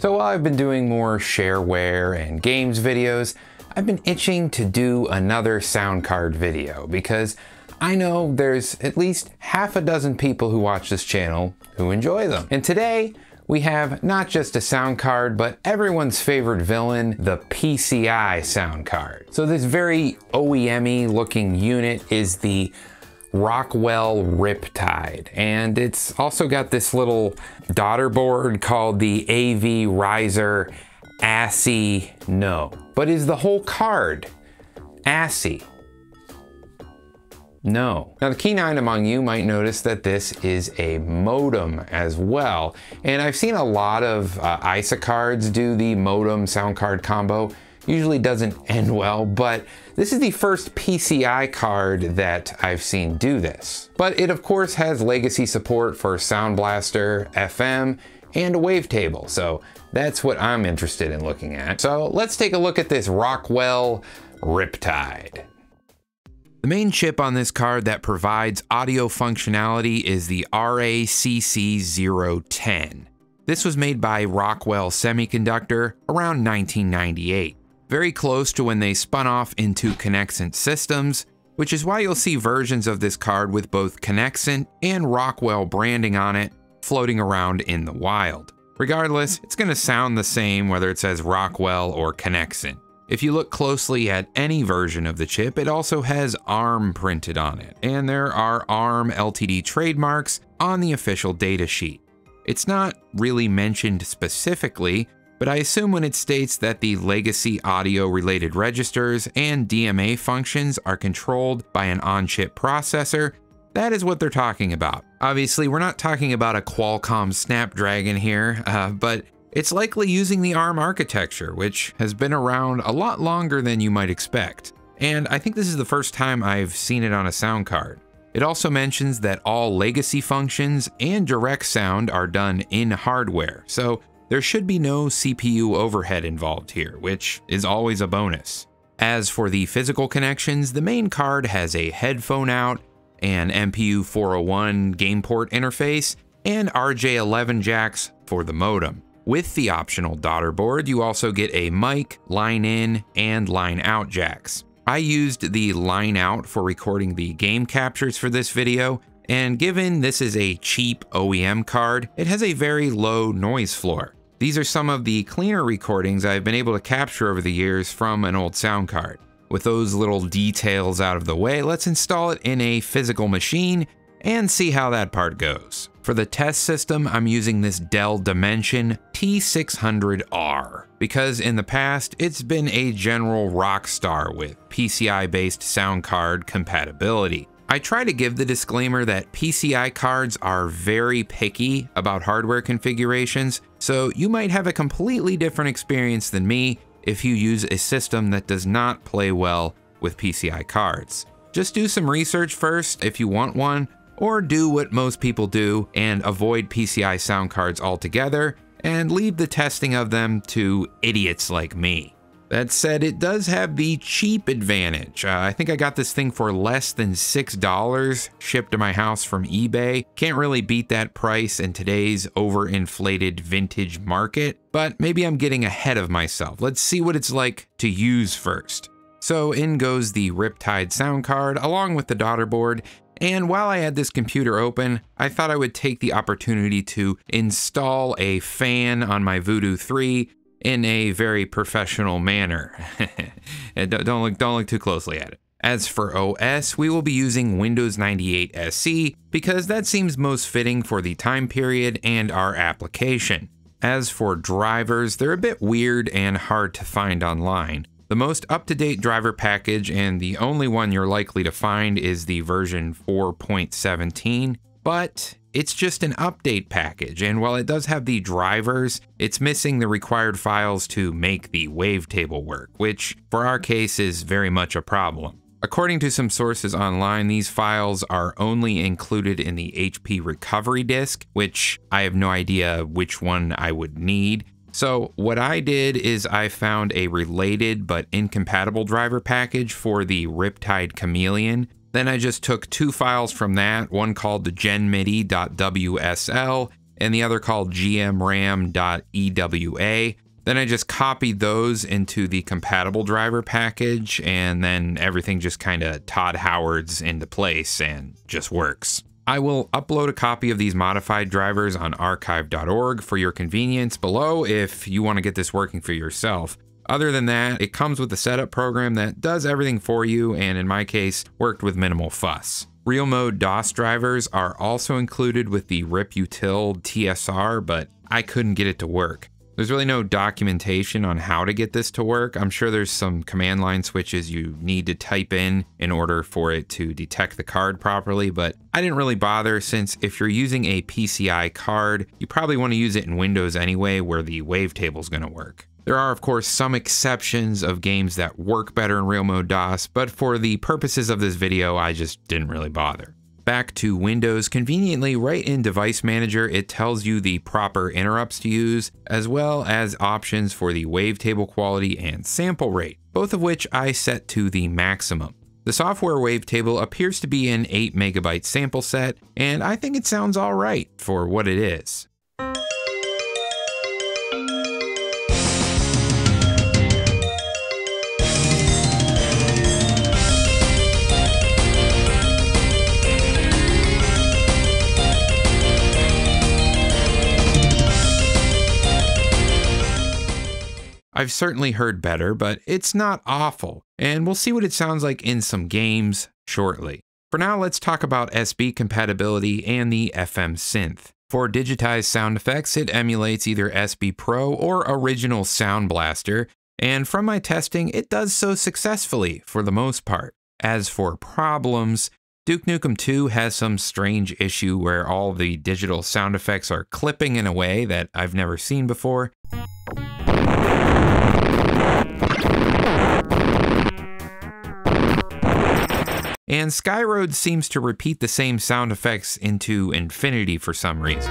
So while I've been doing more shareware and games videos, I've been itching to do another sound card video because I know there's at least half a dozen people who watch this channel who enjoy them. And today, we have not just a sound card, but everyone's favorite villain, the PCI sound card. So this very OEM looking unit is the Rockwell Riptide. And it's also got this little daughter board called the AV Riser Assy No. But is the whole card Assy? No. Now the keen eye among you might notice that this is a modem as well. And I've seen a lot of uh, ISA cards do the modem sound card combo usually doesn't end well, but this is the first PCI card that I've seen do this. But it of course has legacy support for Sound Blaster, FM, and a wavetable, so that's what I'm interested in looking at. So let's take a look at this Rockwell Riptide. The main chip on this card that provides audio functionality is the RACC010. This was made by Rockwell Semiconductor around 1998 very close to when they spun off into Conexant Systems, which is why you'll see versions of this card with both Conexant and Rockwell branding on it floating around in the wild. Regardless, it's going to sound the same whether it says Rockwell or Conexant. If you look closely at any version of the chip, it also has ARM printed on it, and there are ARM LTD trademarks on the official datasheet. It's not really mentioned specifically, but I assume when it states that the legacy audio related registers and DMA functions are controlled by an on-chip processor, that is what they're talking about. Obviously, we're not talking about a Qualcomm Snapdragon here, uh, but it's likely using the ARM architecture, which has been around a lot longer than you might expect. And I think this is the first time I've seen it on a sound card. It also mentions that all legacy functions and direct sound are done in hardware, so there should be no CPU overhead involved here, which is always a bonus. As for the physical connections, the main card has a headphone out, an MPU 401 game port interface, and RJ11 jacks for the modem. With the optional daughter board, you also get a mic, line in, and line out jacks. I used the line out for recording the game captures for this video, and given this is a cheap OEM card, it has a very low noise floor. These are some of the cleaner recordings I've been able to capture over the years from an old sound card. With those little details out of the way, let's install it in a physical machine and see how that part goes. For the test system, I'm using this Dell Dimension T600R because in the past, it's been a general rock star with PCI-based sound card compatibility. I try to give the disclaimer that PCI cards are very picky about hardware configurations, so you might have a completely different experience than me if you use a system that does not play well with PCI cards. Just do some research first if you want one, or do what most people do and avoid PCI sound cards altogether and leave the testing of them to idiots like me. That said, it does have the cheap advantage. Uh, I think I got this thing for less than $6 shipped to my house from eBay. Can't really beat that price in today's overinflated vintage market, but maybe I'm getting ahead of myself. Let's see what it's like to use first. So in goes the Riptide sound card along with the daughter board, and while I had this computer open, I thought I would take the opportunity to install a fan on my Voodoo 3 in a very professional manner. don't, look, don't look too closely at it. As for OS, we will be using Windows 98 SE because that seems most fitting for the time period and our application. As for drivers, they're a bit weird and hard to find online. The most up-to-date driver package and the only one you're likely to find is the version 4.17, but it's just an update package, and while it does have the drivers, it's missing the required files to make the wavetable work, which for our case is very much a problem. According to some sources online, these files are only included in the HP recovery disk, which I have no idea which one I would need. So what I did is I found a related but incompatible driver package for the Riptide Chameleon then I just took two files from that, one called the genmidi.wsl and the other called gmram.ewa. Then I just copied those into the compatible driver package, and then everything just kind of Todd Howards into place and just works. I will upload a copy of these modified drivers on archive.org for your convenience below if you want to get this working for yourself. Other than that, it comes with a setup program that does everything for you, and in my case, worked with minimal fuss. Real mode DOS drivers are also included with the riputil TSR, but I couldn't get it to work. There's really no documentation on how to get this to work. I'm sure there's some command line switches you need to type in in order for it to detect the card properly, but I didn't really bother since if you're using a PCI card, you probably want to use it in Windows anyway where the wavetable is going to work. There are, of course, some exceptions of games that work better in real mode DOS, but for the purposes of this video, I just didn't really bother back to Windows, conveniently right in Device Manager, it tells you the proper interrupts to use, as well as options for the wavetable quality and sample rate, both of which I set to the maximum. The software wavetable appears to be an 8 megabyte sample set, and I think it sounds alright for what it is. I've certainly heard better, but it's not awful, and we'll see what it sounds like in some games shortly. For now, let's talk about SB compatibility and the FM synth. For digitized sound effects, it emulates either SB Pro or original Sound Blaster, and from my testing, it does so successfully for the most part. As for problems, Duke Nukem 2 has some strange issue where all the digital sound effects are clipping in a way that I've never seen before. And Skyroad seems to repeat the same sound effects into infinity for some reason.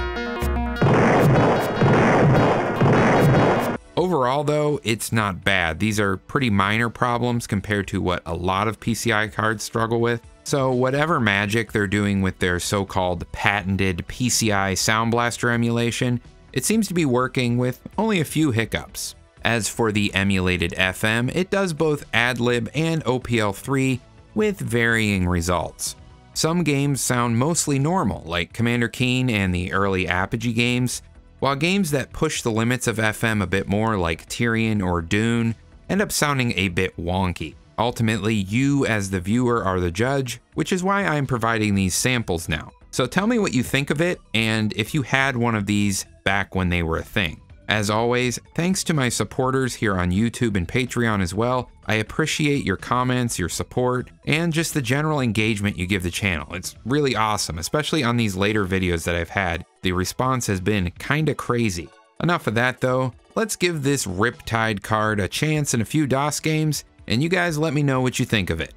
Overall, though, it's not bad. These are pretty minor problems compared to what a lot of PCI cards struggle with. So, whatever magic they're doing with their so called patented PCI Sound Blaster emulation, it seems to be working with only a few hiccups. As for the emulated FM, it does both AdLib and OPL3 with varying results. Some games sound mostly normal, like Commander Keen and the early Apogee games, while games that push the limits of FM a bit more, like Tyrian or Dune, end up sounding a bit wonky. Ultimately, you as the viewer are the judge, which is why I'm providing these samples now. So tell me what you think of it, and if you had one of these back when they were a thing. As always, thanks to my supporters here on YouTube and Patreon as well. I appreciate your comments, your support, and just the general engagement you give the channel. It's really awesome, especially on these later videos that I've had. The response has been kinda crazy. Enough of that though, let's give this Riptide card a chance in a few DOS games, and you guys let me know what you think of it.